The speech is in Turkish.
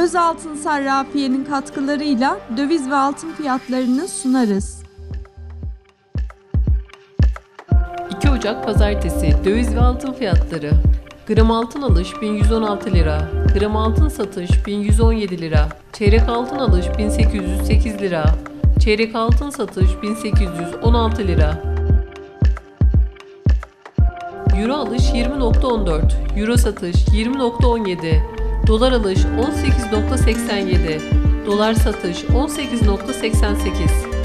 Özaltın Sarrafiye'nin katkılarıyla döviz ve altın fiyatlarını sunarız. 2 Ocak Pazartesi döviz ve altın fiyatları. Gram altın alış 1116 lira, gram altın satış 1117 lira, çeyrek altın alış 1808 lira, çeyrek altın satış 1816 lira. Euro alış 20.14, Euro satış 20.17, Dolar alış 18.87, Dolar satış 18.88.